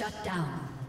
Shut down.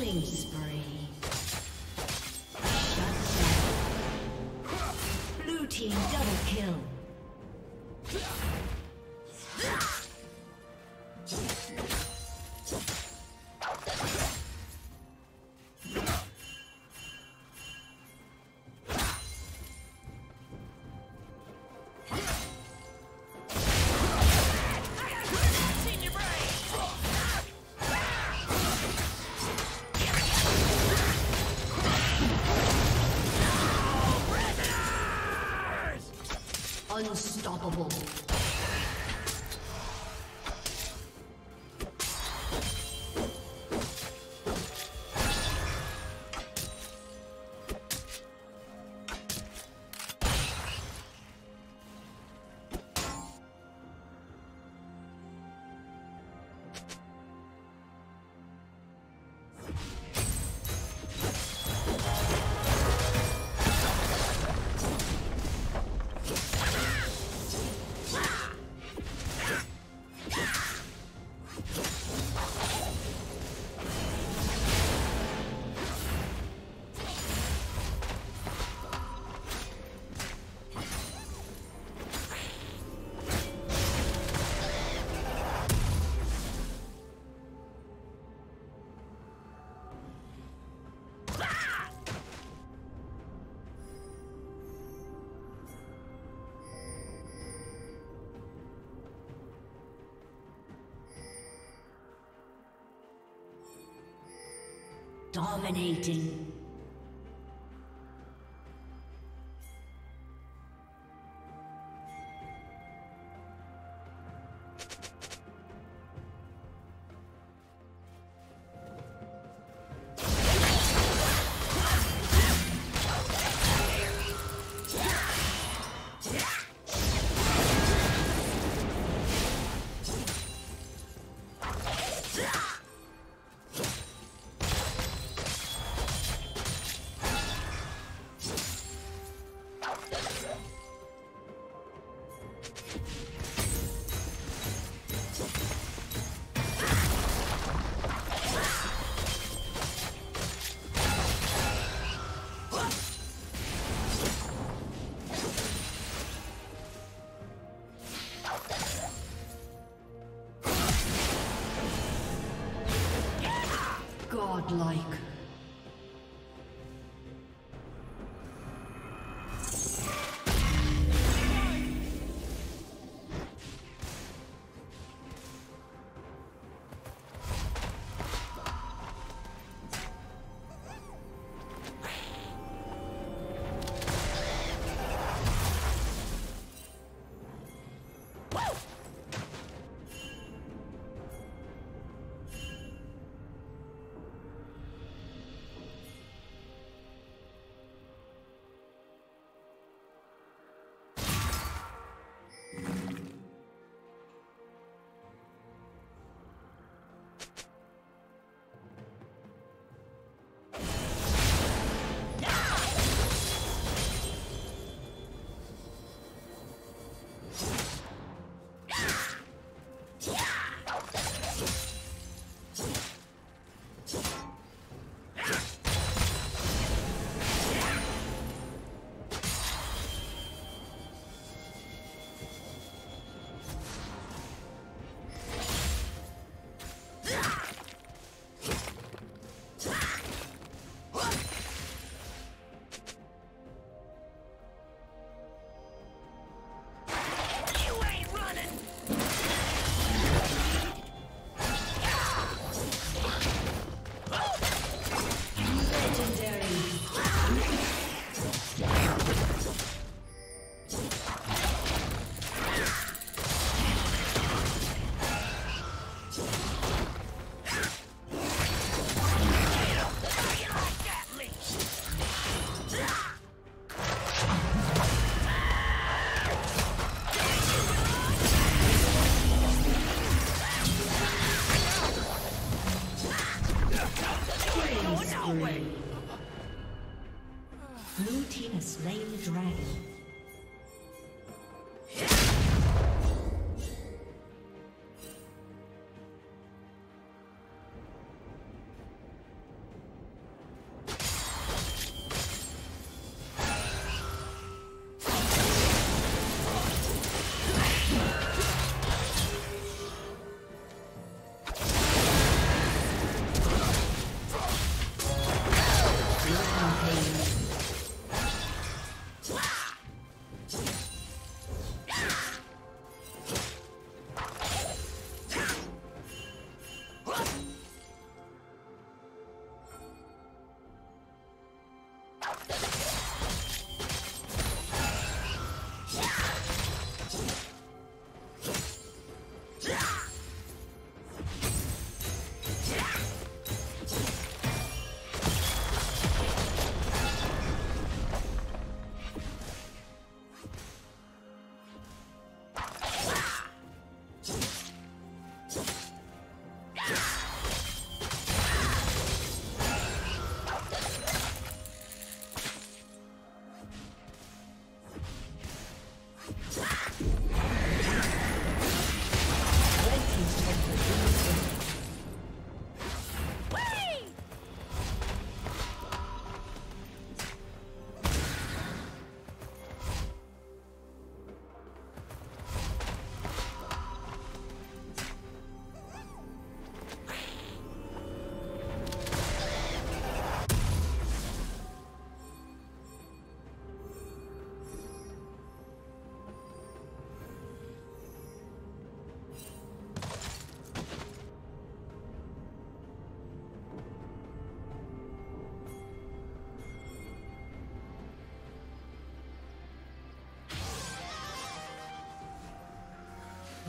Killing spree. 不不，Dominating.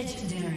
Legendary.